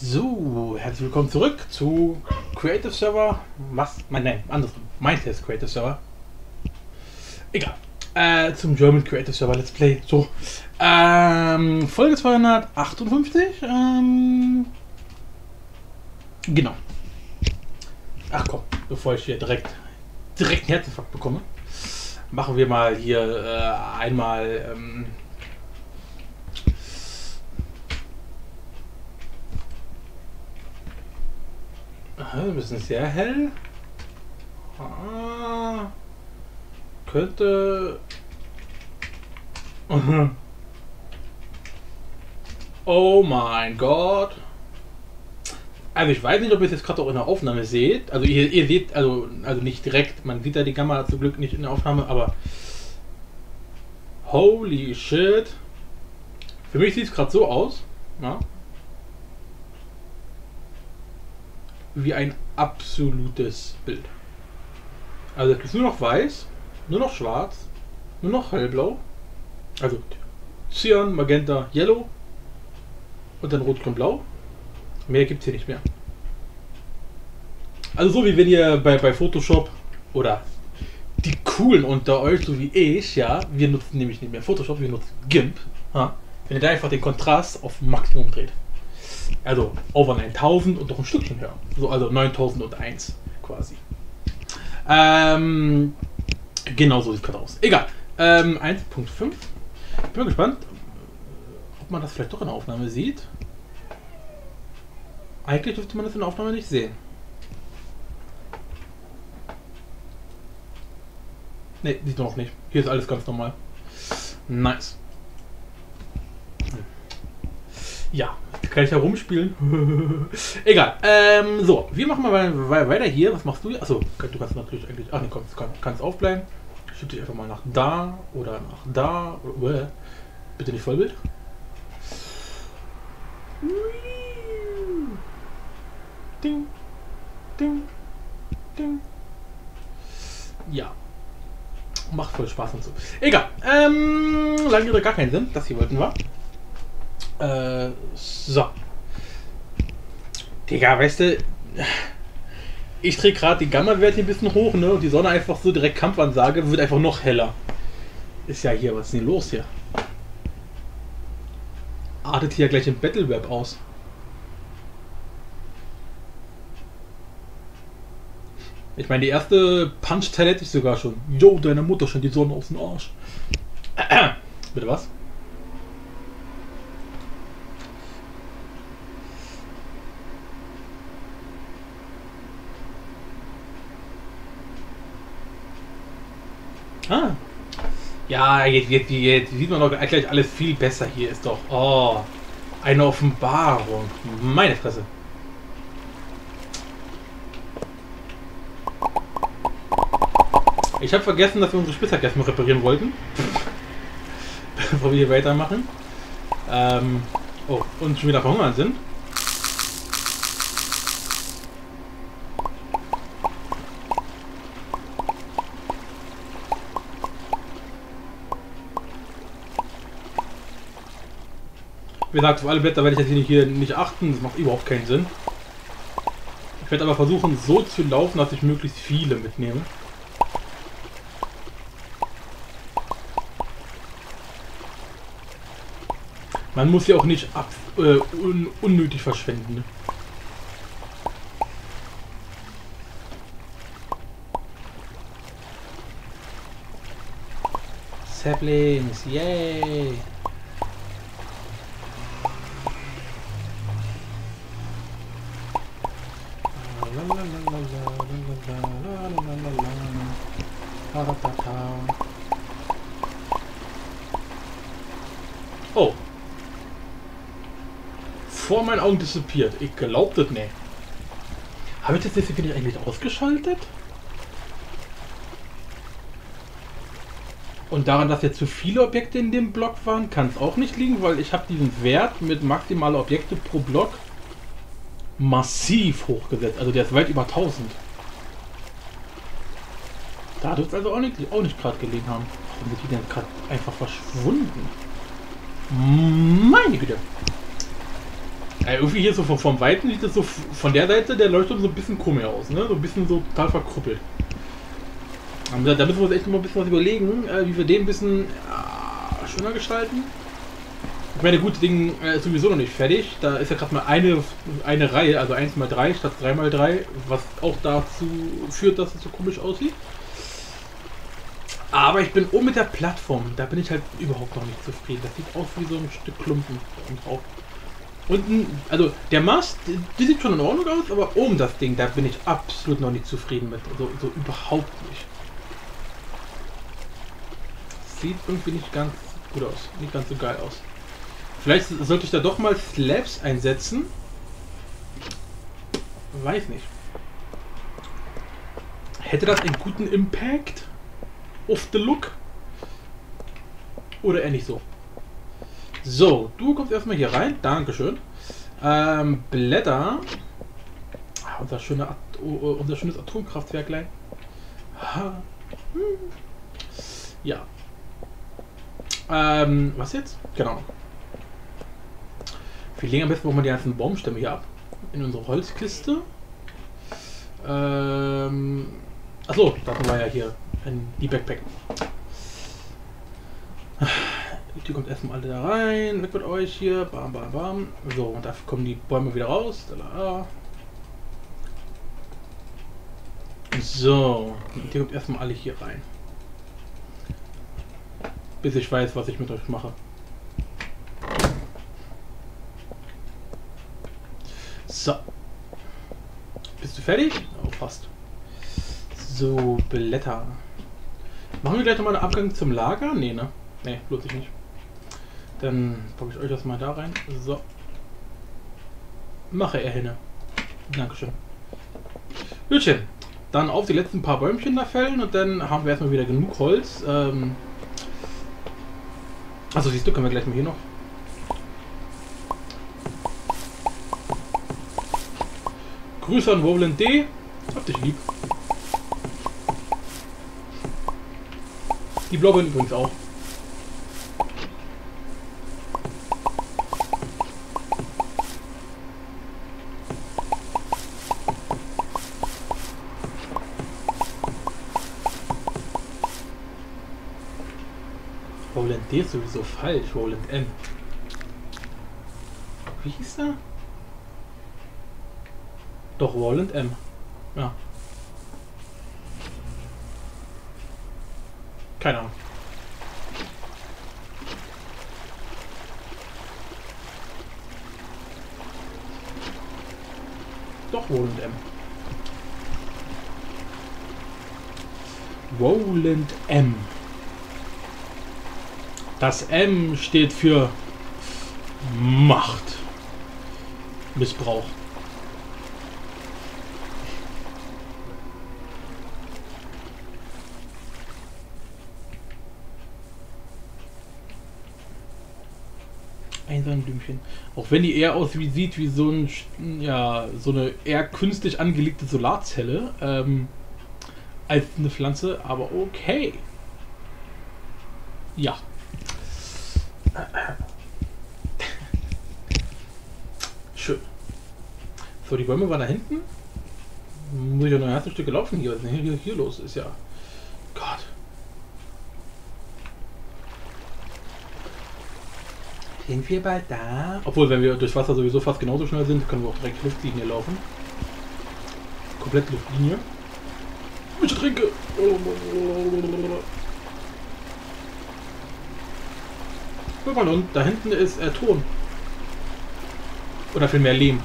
So, herzlich willkommen zurück zu Creative Server. Was? Nein, nein, andersrum. Mindless Creative Server. Egal. Äh, zum German Creative Server Let's Play. So. Ähm, Folge 258. Ähm, genau. Ach komm, bevor ich hier direkt, direkt einen Herzinfarkt bekomme, machen wir mal hier äh, einmal. Ähm, Ein bisschen sehr hell. Ah, könnte. Oh mein Gott. Also ich weiß nicht, ob ihr es jetzt gerade auch in der Aufnahme seht. Also ihr, ihr seht, also, also nicht direkt, man sieht ja die Kamera zum Glück nicht in der Aufnahme, aber holy shit. Für mich sieht es gerade so aus. Ja, wie ein absolutes Bild. Also es ist nur noch weiß, nur noch schwarz, nur noch hellblau. Also Cyan, Magenta, Yellow und dann Rot, Grün, Blau. Mehr gibt es hier nicht mehr. Also so wie wenn ihr bei, bei Photoshop oder die coolen unter euch, so wie ich, ja, wir nutzen nämlich nicht mehr Photoshop, wir nutzen GIMP. Ja, wenn ihr da einfach den Kontrast auf Maximum dreht. Also over 9000 und noch ein Stückchen höher. So, also 9001 quasi. Ähm, genau so sieht es gerade aus. Egal. Ähm, 1.5. Bin mal gespannt, ob man das vielleicht doch in der Aufnahme sieht. Eigentlich dürfte man das in der Aufnahme nicht sehen. Ne, sieht man noch nicht. Hier ist alles ganz normal. Nice. Ja, kann ich herumspielen? Egal. Ähm, so, wir machen mal weiter hier. Was machst du? Achso, du kannst natürlich eigentlich. Ach nee, komm, du kannst aufbleiben. Ich schiebe dich einfach mal nach da oder nach da. Äh, bitte nicht Vollbild. Ding, ding, ding. Ja. Macht voll Spaß und so. Egal. Ähm, lange gar keinen Sinn. Das hier wollten wir. Äh, so. Digga, weißt du, ich drehe gerade die Gamma-Werte ein bisschen hoch, ne? Und die Sonne einfach so direkt Kampfansage wird einfach noch heller. Ist ja hier, was ist denn los hier? Artet hier gleich im Battleweb aus. Ich meine, die erste Punch-Teil hätte ich sogar schon. Jo, deine Mutter scheint die Sonne aus dem Arsch. Bitte was? Ah. Ja, jetzt, jetzt, jetzt sieht man doch gleich alles viel besser hier. Ist doch. Oh. Eine Offenbarung. Meine Fresse. Ich habe vergessen, dass wir unsere Spitzhacke erstmal reparieren wollten. Bevor wir hier weitermachen. Ähm, oh, und schon wieder verhungern sind. Wie gesagt, auf alle Blätter werde ich jetzt hier nicht achten, das macht überhaupt keinen Sinn. Ich werde aber versuchen, so zu laufen, dass ich möglichst viele mitnehme. Man muss ja auch nicht ab, äh, un, unnötig verschwenden. Ne? Saplings, yay! Meinen Augen dissipiert. Ich glaub das nicht. Habe ich das jetzt wirklich eigentlich ausgeschaltet? Und daran, dass jetzt zu viele Objekte in dem Block waren, kann es auch nicht liegen, weil ich habe diesen Wert mit maximaler Objekte pro Block massiv hochgesetzt. Also der ist weit über 1000. Da dürfte es also auch nicht, auch nicht gerade gelegen haben. Warum sind die denn gerade einfach verschwunden? Meine Güte. Ja, irgendwie hier so vom, vom Weiten sieht das so von der Seite der Leuchtturm so ein bisschen komisch aus, ne? So ein bisschen so total verkrüppelt. Aber da, müssen wir uns echt mal ein bisschen was überlegen, äh, wie wir den ein bisschen äh, schöner gestalten. Ich meine, gut, das Ding äh, ist sowieso noch nicht fertig. Da ist ja gerade mal eine, eine Reihe, also 1x3 statt 3x3, was auch dazu führt, dass es so komisch aussieht. Aber ich bin oben mit der Plattform, da bin ich halt überhaupt noch nicht zufrieden. Das sieht aus wie so ein Stück Klumpen drauf. Unten, also der Mast, die sieht schon in Ordnung aus, aber oben das Ding, da bin ich absolut noch nicht zufrieden mit. Also so überhaupt nicht. Sieht irgendwie nicht ganz gut aus, nicht ganz so geil aus. Vielleicht sollte ich da doch mal Slabs einsetzen. Weiß nicht. Hätte das einen guten Impact auf the look? Oder eher nicht so? So, du kommst erstmal hier rein. Dankeschön. Ähm, Blätter. Ah, unser, schöner, At oh, unser schönes Atomkraftwerklein. Ha. Hm. Ja. Ähm, was jetzt? Genau. Wir legen am besten mal die ganzen Baumstämme hier ab. In unsere Holzkiste. Ähm, achso, da hatten wir ja hier ein, die Backpack. Die kommt erstmal alle da rein. Weg mit euch hier. Bam, bam, bam. So, und da kommen die Bäume wieder raus. Da. So, und die kommt erstmal alle hier rein. Bis ich weiß, was ich mit euch mache. So. Bist du fertig? Oh, fast. So, Blätter. Machen wir gleich nochmal einen Abgang zum Lager? Nee, ne? Nee, lohnt sich nicht. Dann packe ich euch das mal da rein. So. Mache er hinne. Dankeschön. Gutchen. Dann auf die letzten paar Bäumchen da fällen und dann haben wir erstmal wieder genug Holz. Ähm also siehst du, können wir gleich mal hier noch. Grüße an Woblin D. Hab dich lieb. Die Bloggen übrigens auch. D ist sowieso falsch. Roland M. Wie hieß er? Doch, Roland M. Ja. Keine Ahnung. Doch, Roland M. Roland M. Das M steht für Macht. Missbrauch. Ein Sonnenblümchen. Auch wenn die eher aussieht wie, wie so ein, ja, so eine eher künstlich angelegte Solarzelle, ähm, als eine Pflanze, aber okay. Ja. Schön. So, die Bäume waren da hinten. Muss ich ja noch ein erstes Stück gelaufen hier. Was ist denn hier, hier los? Ist ja. Gott. Sind wir bald da? Obwohl, wenn wir durchs Wasser sowieso fast genauso schnell sind, können wir auch direkt Luftlinie laufen. Komplett Luftlinie. Ich trinke. Guck mal, und da hinten ist äh, Ton. Oder vielmehr Lehm.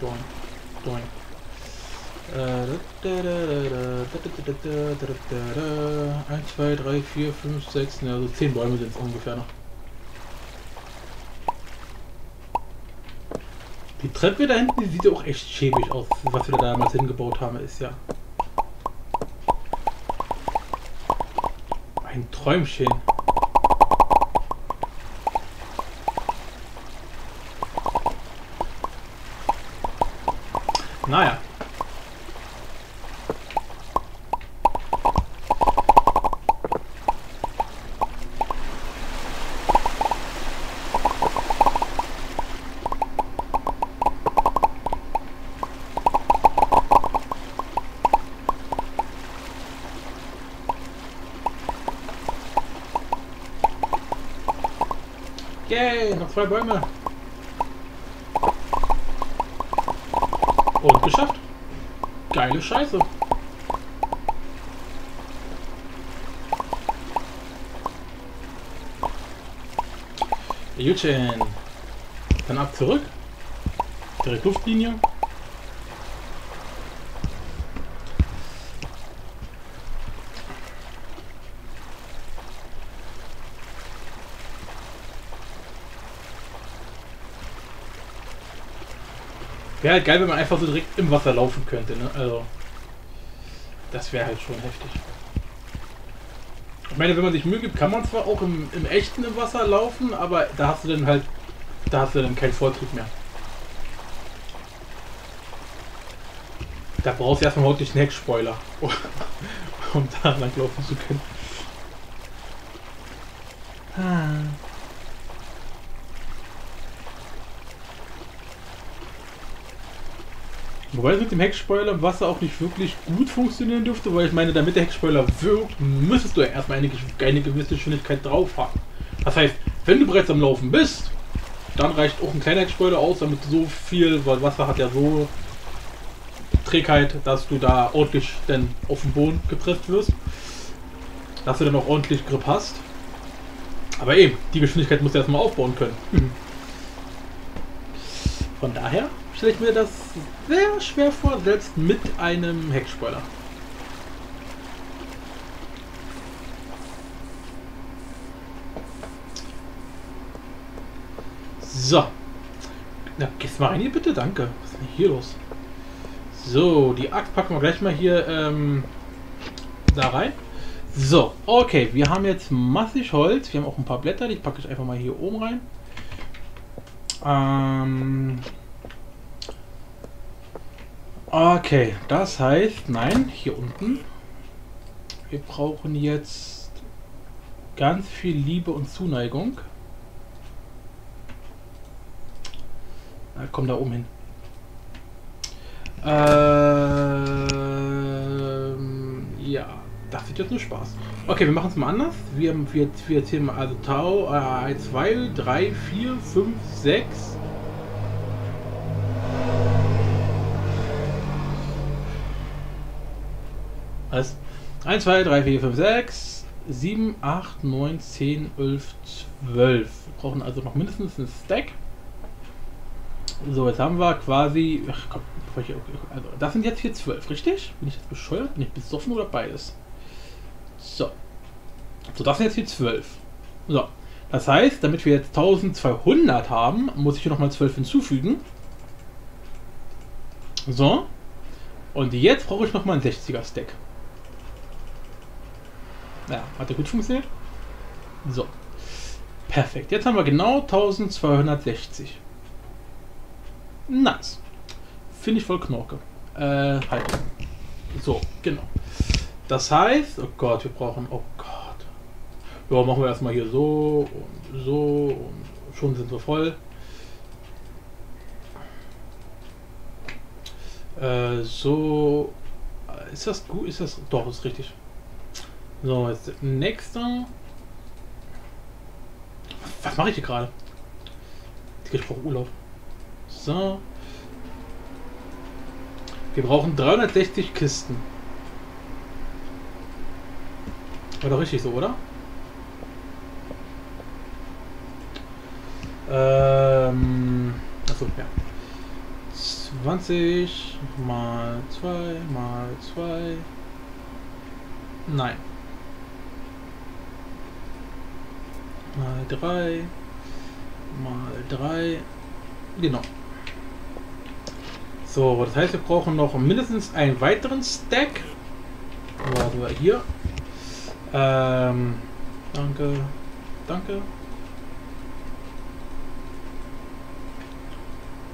Doing, doing. Äh, 1, 2, 3, 4, 5, 6, also 10 Bäume sind es ungefähr noch. Die Treppe da hinten, sieht ja auch echt schäbig aus, was wir da damals hingebaut haben, ist ja ein Träumchen. Naja. Yay, noch zwei Bäume. Und geschafft. Geile Scheiße. Jutchen. Dann ab zurück. Direkt Luftlinie. Wäre halt geil, wenn man einfach so direkt im Wasser laufen könnte, ne? Also. Das wäre halt schon heftig. Ich meine, wenn man sich Mühe gibt, kann man zwar auch im, im echten im Wasser laufen, aber da hast du dann halt. Da hast du dann keinen Vollzug mehr. Da brauchst du erstmal wirklich einen Heckspoiler, um da lang laufen zu können. Wobei es mit dem Heckspoiler im Wasser auch nicht wirklich gut funktionieren dürfte, weil ich meine, damit der Heckspoiler wirkt, müsstest du ja erstmal eine, eine gewisse Geschwindigkeit drauf haben. Das heißt, wenn du bereits am Laufen bist, dann reicht auch ein kleiner Heckspoiler aus, damit so viel, weil Wasser hat ja so Trägheit, dass du da ordentlich dann auf den Boden gepresst wirst. Dass du dann auch ordentlich Grip hast. Aber eben, die Geschwindigkeit musst du erstmal aufbauen können. Von daher stelle ich mir das sehr schwer vor, selbst mit einem Heckspoiler. So. Na, gehst mal rein hier bitte, danke. Was ist denn hier los? So, die Axt packen wir gleich mal hier ähm, da rein. So, okay, wir haben jetzt massig Holz. Wir haben auch ein paar Blätter, die packe ich einfach mal hier oben rein. Ähm, Okay, das heißt, nein, hier unten. Wir brauchen jetzt ganz viel Liebe und Zuneigung. Na, komm da oben hin. Ähm, ja, das wird jetzt nur Spaß. Okay, wir machen es mal anders. Wir, wir, wir zählen mal also Tau, äh, 2, 3, 4, 5, 6, Was? 1, 2, 3, 4, 5, 6, 7, 8, 9, 10, 11, 12. Wir brauchen also noch mindestens einen Stack. So, jetzt haben wir quasi. Ach komm, also das sind jetzt hier 12, richtig? Bin ich jetzt bescheuert? Bin ich besoffen oder beides? So. So, das sind jetzt hier 12. So. Das heißt, damit wir jetzt 1200 haben, muss ich hier nochmal 12 hinzufügen. So. Und jetzt brauche ich nochmal einen 60er Stack. Ja, hat ja gut funktioniert. So. Perfekt. Jetzt haben wir genau 1260. Nice. Finde ich voll Knorke. Äh, halt. So, genau. Das heißt, oh Gott, wir brauchen, oh Gott. Ja, machen wir erstmal hier so und so und schon sind wir voll. Äh, so. Ist das gut? Ist das. Doch, ist richtig. So, jetzt nächster. Was mache ich hier gerade? Ich brauche Urlaub. So. Wir brauchen 360 Kisten. War doch richtig so, oder? Ähm. Achso, ja. 20 mal 2 mal 2. Nein. Mal 3 mal 3 genau. So das heißt wir brauchen noch mindestens einen weiteren Stack. Warte hier. Ähm, danke danke.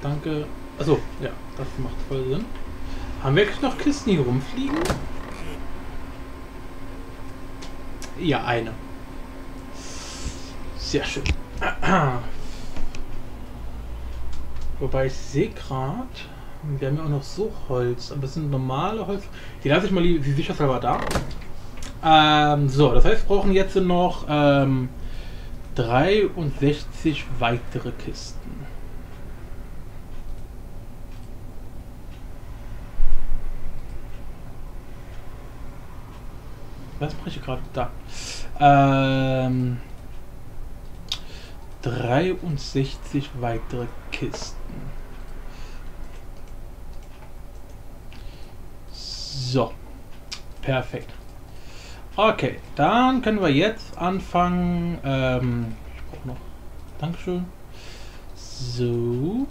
Danke. Also ja das macht voll Sinn. Haben wir noch Kisten hier rumfliegen? Ja eine sehr schön. Wobei ich sehe gerade, wir haben ja auch noch so Holz, aber es sind normale Holz. Die lasse ich mal die sicherheitshalber da. Ähm, so, das heißt, wir brauchen jetzt noch ähm, 63 weitere Kisten. Was mache ich gerade? Da. Ähm, 63 weitere Kisten. So. Perfekt. Okay, dann können wir jetzt anfangen. Ähm, ich brauche noch. Dankeschön. So.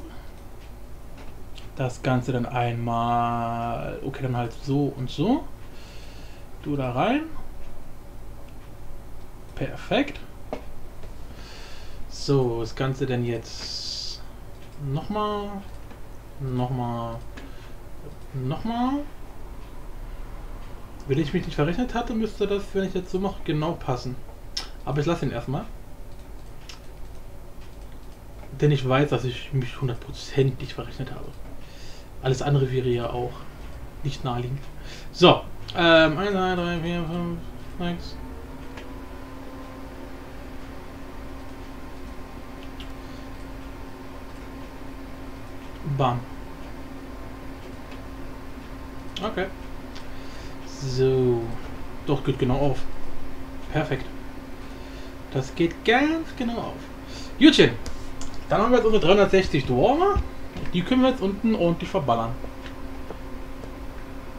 Das Ganze dann einmal. Okay, dann halt so und so. Du da rein. Perfekt. So, das Ganze denn jetzt nochmal, nochmal, nochmal. Wenn ich mich nicht verrechnet hatte, müsste das, wenn ich jetzt so mache, genau passen. Aber ich lasse ihn erstmal. Denn ich weiß, dass ich mich hundertprozentig verrechnet habe. Alles andere wäre ja auch nicht naheliegend. So, ähm, 1, 2, 3, 4, 5, 6. Bam. Okay. So. Doch, geht genau auf. Perfekt. Das geht ganz genau auf. Jutchen. Dann haben wir jetzt unsere 360 Dwarmer. Die können wir jetzt unten ordentlich verballern.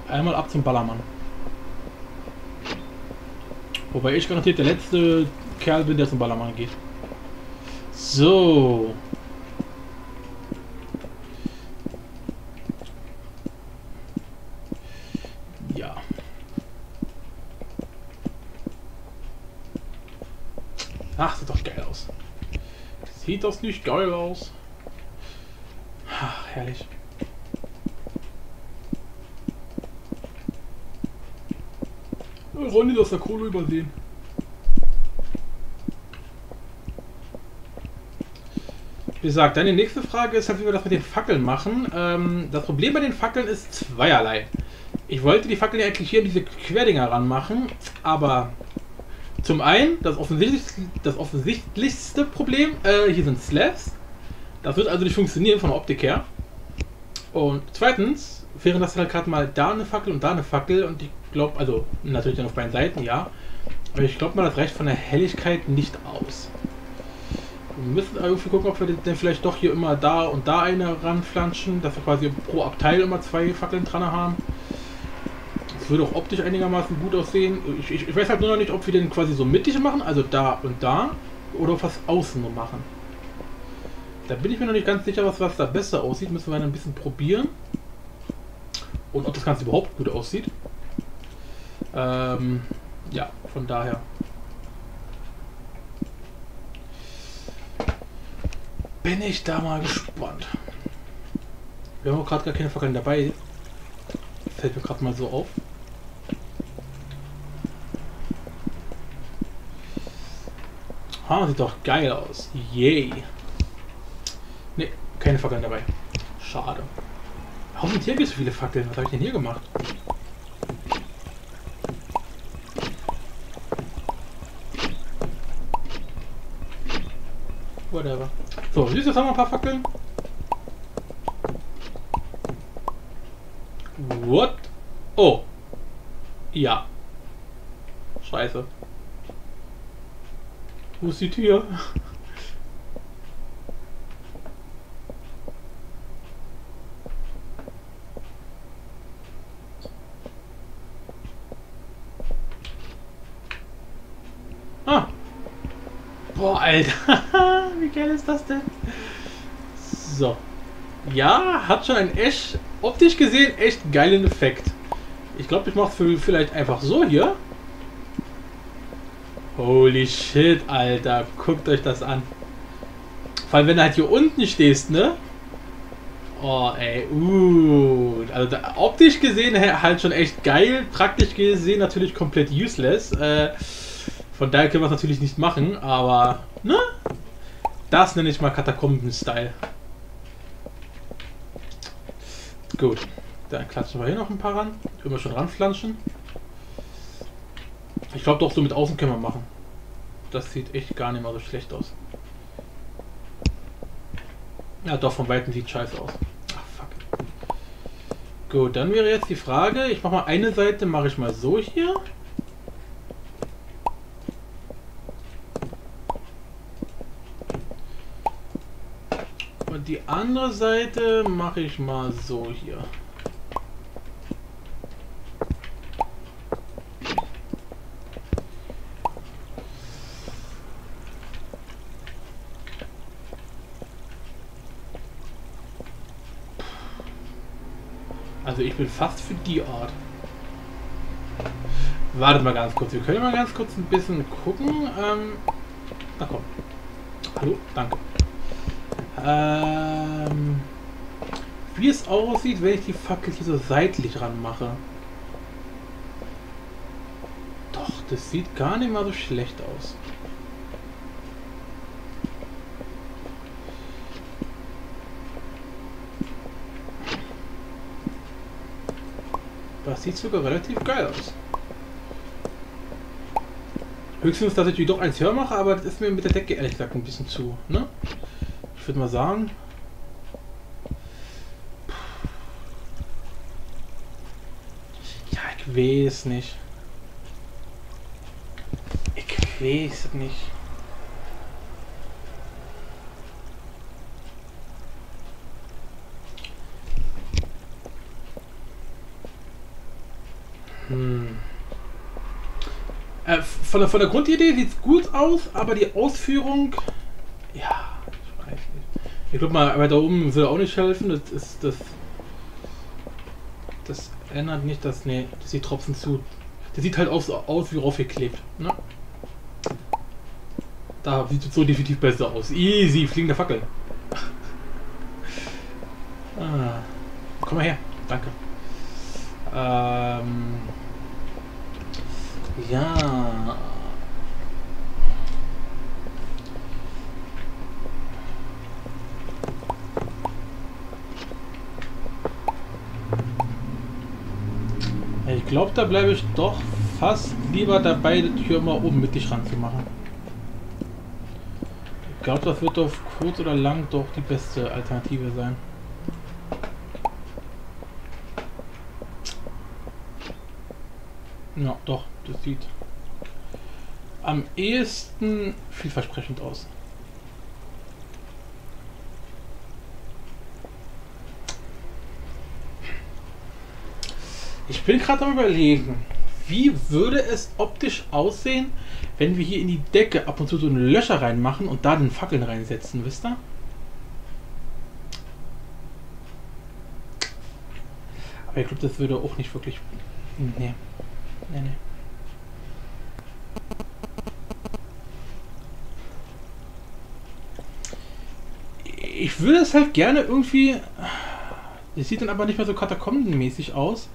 Einmal ab zum Ballermann. Wobei ich garantiert der letzte Kerl bin, der zum Ballermann geht. So. Ja. Ach, sieht doch geil aus. Sieht das nicht geil aus? Ach, herrlich. Ronny, das der Kohle übersehen. Wie gesagt, deine nächste Frage ist halt, wie wir das mit den Fackeln machen. Ähm, das Problem bei den Fackeln ist zweierlei. Ich wollte die Fackeln ja eigentlich hier an diese Querdinger ranmachen, aber zum einen, das, offensichtlich, das offensichtlichste Problem, äh, hier sind Slabs. Das wird also nicht funktionieren von der Optik her. Und zweitens, wären das halt gerade mal da eine Fackel und da eine Fackel und ich glaube, also natürlich dann auf beiden Seiten, ja. Aber ich glaube mal, das reicht von der Helligkeit nicht aus. Wir müssen irgendwie gucken, ob wir denn vielleicht doch hier immer da und da eine ranflanschen, dass wir quasi pro Abteil immer zwei Fackeln dran haben. Das würde auch optisch einigermaßen gut aussehen. Ich, ich, ich, weiß halt nur noch nicht, ob wir den quasi so mittig machen, also da und da, oder es außen machen. Da bin ich mir noch nicht ganz sicher, was, was da besser aussieht. Müssen wir ein bisschen probieren. Und ob das Ganze überhaupt gut aussieht. Ähm, ja, von daher. Bin ich da mal gespannt. Wir haben auch gerade gar keine Fackeln dabei. Fällt mir gerade mal so auf. Ah, sieht doch geil aus. Yay. Ne, keine Fackeln dabei. Schade. Warum sind hier so viele Fackeln? Was habe ich denn hier gemacht? Whatever. So, jetzt haben wir ein paar Fackeln. What? Oh. Ja. Scheiße. Wo ist die Tür? Ah. Boah, Alter. Wie geil ist das denn? So. Ja, hat schon einen echt, optisch gesehen, echt geilen Effekt. Ich glaube, ich mache es vielleicht einfach so hier. Holy shit, Alter. Guckt euch das an. Vor allem, wenn du halt hier unten stehst, ne? Oh, ey, uh. Also da, optisch gesehen halt schon echt geil. Praktisch gesehen natürlich komplett useless. Äh, von daher können wir es natürlich nicht machen, aber, ne? Das nenne ich mal Katakomben-Style. Gut. Dann klatschen wir hier noch ein paar ran. Können wir schon ranflanschen. Ich glaube doch, so mit außen können wir machen. das sieht echt gar nicht mal so schlecht aus. Ja, doch, von Weitem sieht scheiße aus. Ach, fuck. Gut, dann wäre jetzt die Frage, ich mache mal eine Seite, mache ich mal so hier. Und die andere Seite mache ich mal so hier. Also ich bin fast für die Art. Wartet mal ganz kurz. Wir können mal ganz kurz ein bisschen gucken. Ähm, na komm. Hallo, danke. Ähm, wie es aussieht, wenn ich die Fackel hier so seitlich ranmache. Doch, das sieht gar nicht mal so schlecht aus. Sieht sogar relativ geil aus. Höchstens, dass ich die doch eins höher mache, aber das ist mir mit der Decke ehrlich gesagt ein bisschen zu. Ne? Ich würde mal sagen. Ja, ich weiß nicht. Ich weiß nicht. Hm. Äh, von, der, von der Grundidee sieht es gut aus, aber die Ausführung. Ja, ich weiß nicht. Ich glaube mal, weiter oben würde auch nicht helfen. Das ist das. Das ändert nicht das. Nee, das sieht Tropfen zu. Das sieht halt aus, aus wie raufgeklebt. Ne? Da sieht es so definitiv besser aus. Easy, fliegende Fackel. ah. Komm mal her. Danke. Ähm. Ja. Ich glaube, da bleibe ich doch fast lieber dabei, die Tür mal oben mittig ranzumachen. Ich glaube, das wird auf kurz oder lang doch die beste Alternative sein. Ja, doch, das sieht am ehesten vielversprechend aus. Ich bin gerade am überlegen, wie würde es optisch aussehen, wenn wir hier in die Decke ab und zu so eine Löcher reinmachen und da den Fackeln reinsetzen, wisst ihr? Aber ich glaube, das würde auch nicht wirklich... Nee. Nee, nee. Ich würde es halt gerne irgendwie. Es sieht dann aber nicht mehr so katakombenmäßig aus.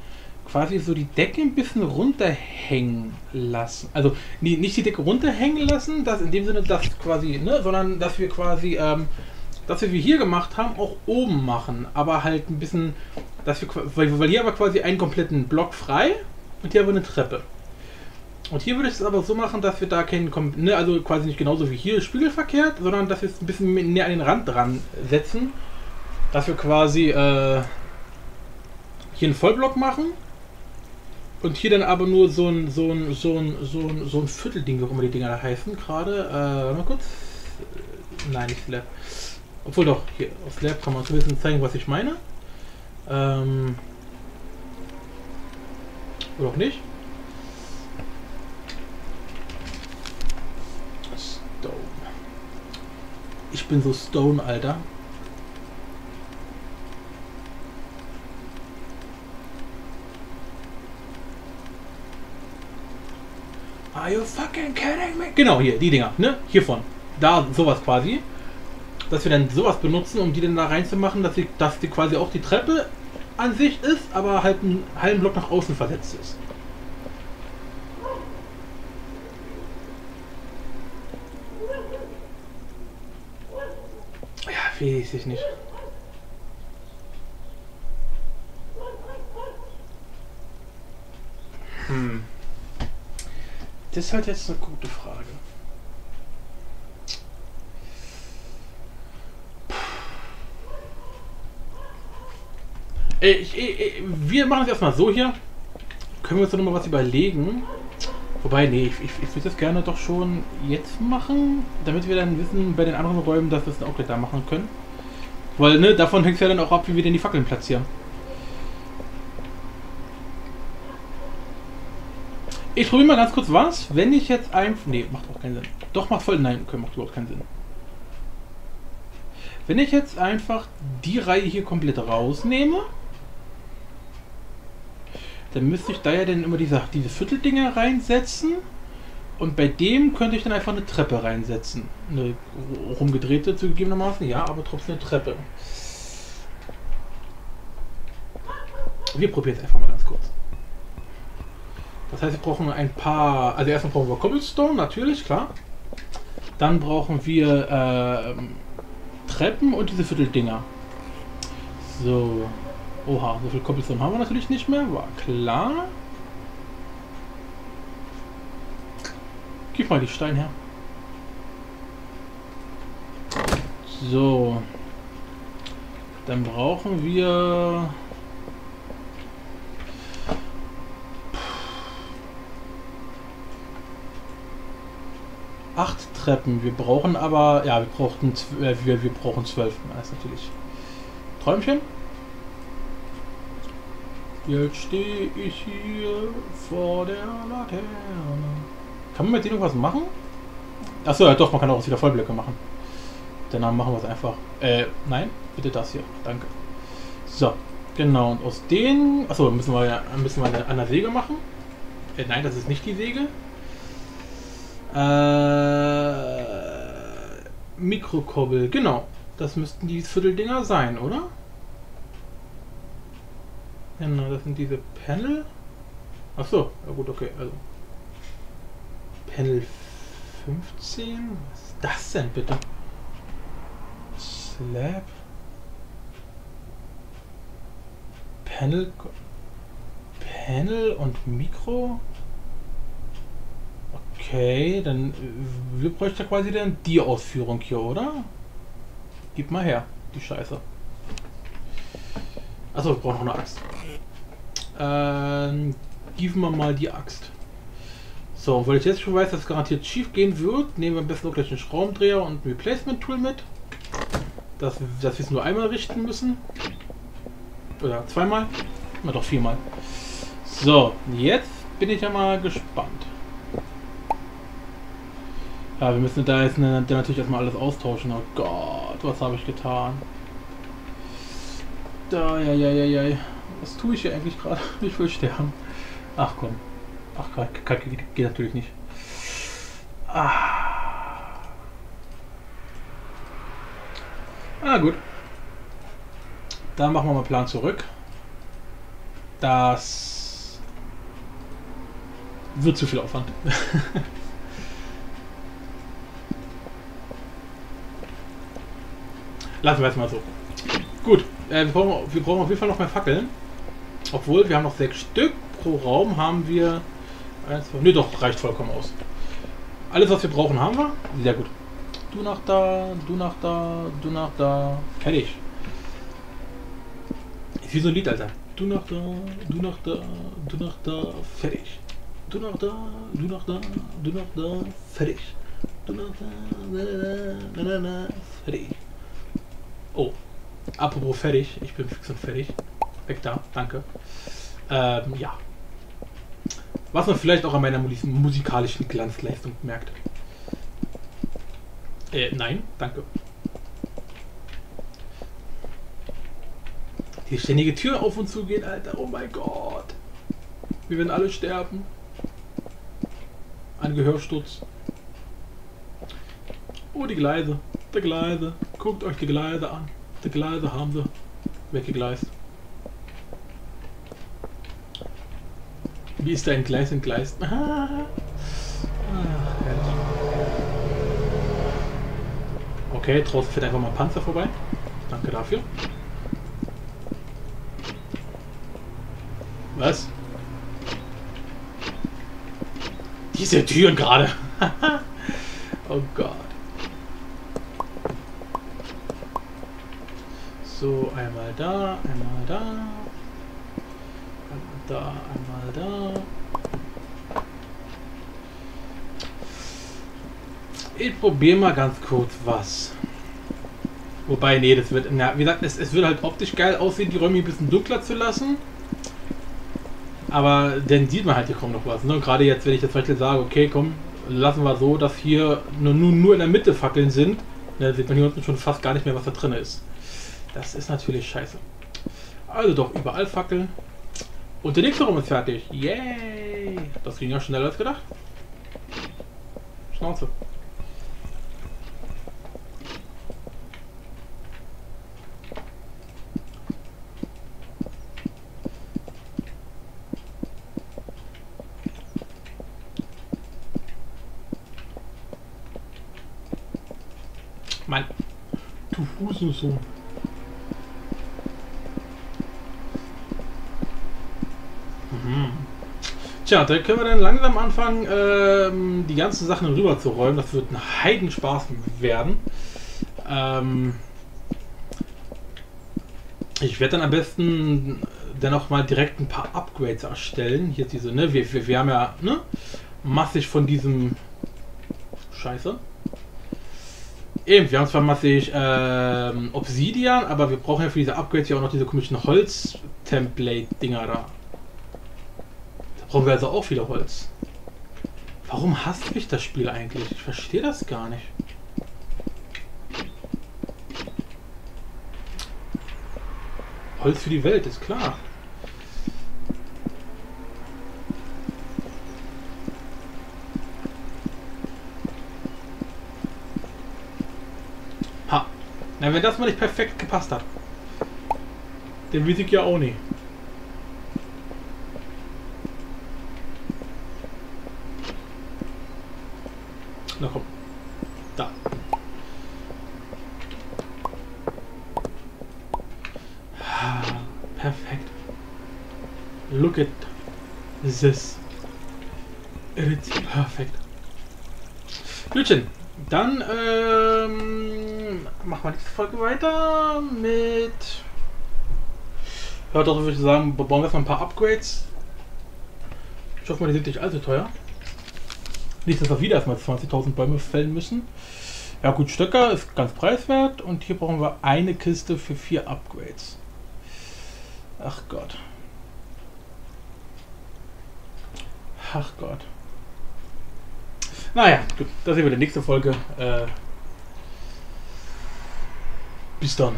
Quasi so die Decke ein bisschen runterhängen lassen. Also nie, nicht die Decke runterhängen lassen, das in dem Sinne, dass quasi, ne, sondern dass wir quasi, ähm, das, was wir hier gemacht haben, auch oben machen. Aber halt ein bisschen, dass wir, weil, weil hier aber quasi einen kompletten Block frei und hier aber eine Treppe. Und hier würde ich es aber so machen, dass wir da keinen, ne, also quasi nicht genauso wie hier spiegelverkehrt, sondern dass wir es ein bisschen näher an den Rand dran setzen. Dass wir quasi äh, hier einen Vollblock machen und hier dann aber nur so ein, so ein, so ein, so ein, so ein Viertelding, wie auch immer die Dinger da heißen, gerade. Äh, mal kurz. Nein, nicht Slab. Obwohl doch, hier auf Slab kann man so ein bisschen zeigen, was ich meine. Ähm, oder auch nicht. Stone. Ich bin so Stone, Alter. Are you fucking kidding me? Genau, hier, die Dinger, ne? Hiervon. Da, sowas quasi. Dass wir dann sowas benutzen, um die dann da reinzumachen, dass die, dass die quasi auch die Treppe an sich ist, aber halt einen halben Block nach außen versetzt ist. Ja, weiß ich nicht. Hm. Das ist halt jetzt eine gute Frage. Ich, ich, wir machen es erstmal so hier. Können wir uns noch mal was überlegen? Wobei, nee, ich, ich, ich würde das gerne doch schon jetzt machen, damit wir dann wissen bei den anderen Räumen, dass wir es auch gleich da machen können. Weil, ne, davon hängt es ja dann auch ab, wie wir denn die Fackeln platzieren. Ich probiere mal ganz kurz was. Wenn ich jetzt einfach... Nee, macht auch keinen Sinn. Doch, macht voll... Nein, okay, macht überhaupt keinen Sinn. Wenn ich jetzt einfach die Reihe hier komplett rausnehme, dann müsste ich da ja dann immer diese, diese Vierteldinger reinsetzen. Und bei dem könnte ich dann einfach eine Treppe reinsetzen. Eine rumgedrehte zugegebenermaßen, ja, aber trotzdem eine Treppe. Wir probieren es einfach mal ganz kurz. Das heißt, wir brauchen ein paar. Also erstmal brauchen wir Cobblestone, natürlich, klar. Dann brauchen wir äh, Treppen und diese Vierteldinger. So. Oha, so viel Cobblestone haben wir natürlich nicht mehr, war klar. Gib mal die Steine her. So. Dann brauchen wir acht Treppen. Wir brauchen aber, ja, wir brauchten, äh, wir, wir brauchen zwölf. Das ist natürlich Träumchen. Jetzt stehe ich hier vor der Laterne. Kann man mit denen irgendwas machen? Achso, ja doch, man kann auch wieder Vollblöcke machen. Dann machen wir es einfach. Äh, nein, bitte das hier. Danke. So, genau. Und aus denen. Achso, müssen wir, müssen wir eine, eine Säge machen. Äh, nein, das ist nicht die Säge. Äh, Mikrokobbel, genau. Das müssten die Vierteldinger sein, oder? Genau, das sind diese Panel. Ach so, ja gut, okay. Also Panel 15. Was ist das denn bitte? Slab. Panel. Panel und Mikro. Okay, dann äh, wir bräuchten quasi dann die Ausführung hier, oder? Gib mal her, die Scheiße. Achso, wir brauchen noch eine Axt. Ähm, geben wir mal die Axt. So, weil ich jetzt schon weiß, dass garantiert schief gehen wird, nehmen wir am besten auch gleich einen Schraubendreher und ein Replacement-Tool mit. Dass, dass wir es nur einmal richten müssen. Oder zweimal. Na doch, viermal. So, jetzt bin ich ja mal gespannt. Ja, wir müssen da jetzt natürlich erstmal alles austauschen. Oh Gott, was habe ich getan? Da, ja, ja, ja, ja. Was tue ich hier eigentlich gerade? Ich will sterben. Ach komm. Ach, Kacke geht, geht natürlich nicht. Ah. ah, gut. Dann machen wir mal Plan zurück. Das wird zu viel Aufwand. Lassen wir es mal so. Gut, äh, wir, brauchen, wir brauchen auf jeden Fall noch mehr Fackeln. Obwohl, wir haben noch sechs Stück. Pro Raum haben wir... Eins, zwei, ne, doch, reicht vollkommen aus. Alles, was wir brauchen, haben wir. Sehr gut. Du nach da, du nach da, du nach da. Fertig. Ist wie so ein Lied, Alter. Du nach da, du nach da, du nach da, fertig. Du nach da, du nach da, du nach da, fertig. Du nach da, na, na, na, na, na, fertig. Oh, apropos fertig, ich bin fix und fertig. Weg da, danke. Ähm, ja. Was man vielleicht auch an meiner musikalischen Glanzleistung merkt. Äh, nein, danke. Die ständige Tür auf und zu geht, Alter. Oh mein Gott. Wir werden alle sterben. Ein Gehörsturz. Oh, die Gleise. Die Gleise. Guckt euch die Gleise an. Die Gleise haben sie weggegleist. Wie ist dein Gleis entgleist? Ah. okay, draußen fährt einfach mal Panzer vorbei. Danke dafür. Was? Diese Türen gerade. oh Gott. So, einmal da, einmal da. Da, einmal da. Ich probiere mal ganz kurz was. Wobei, nee, das wird, na, wie gesagt, es, es wird halt optisch geil aussehen, die Räume ein bisschen dunkler zu lassen. Aber dann sieht man halt hier kaum noch was. Ne? Gerade jetzt, wenn ich jetzt Beispiel sage, okay, komm, lassen wir so, dass hier nur, nur, nur in der Mitte Fackeln sind, dann sieht man hier unten schon fast gar nicht mehr, was da drin ist. Das ist natürlich scheiße. Also doch, überall Fackeln. Und der nächste Raum ist fertig. Yay! Das ging ja schneller als gedacht. Schnauze. Mann, du Hurensohn. Mhm. Tja, da können wir dann langsam anfangen, ähm, die ganzen Sachen rüber zu räumen. Das wird ein Heidenspaß werden. Ähm, ich werde dann am besten dann auch mal direkt ein paar Upgrades erstellen. Hier diese, ne, wir, wir, wir haben ja, ne, massig von diesem Scheiße. Eben, wir haben zwar massig ähm, Obsidian, aber wir brauchen ja für diese Upgrades ja auch noch diese komischen Holz-Template-Dinger da. Brauchen wir also auch wieder Holz. Warum hasst mich das Spiel eigentlich? Ich verstehe das gar nicht. Holz für die Welt, ist klar. Ha. Na, wenn das mal nicht perfekt gepasst hat. Den ich ja auch nicht. This. It's perfect. Gutchen, dann ähm, machen wir nächste Folge weiter mit. Ja, doch würde ich sagen, bauen wir erstmal ein paar Upgrades. Ich hoffe mal, die sind nicht allzu teuer. Nicht, dass wir wieder erstmal 20.000 Bäume fällen müssen. Ja gut, Stöcker ist ganz preiswert und hier brauchen wir eine Kiste für vier Upgrades. Ach Gott. Ach Gott. Naja, gut, das sehen wir in der nächsten Folge. Äh, bis dann.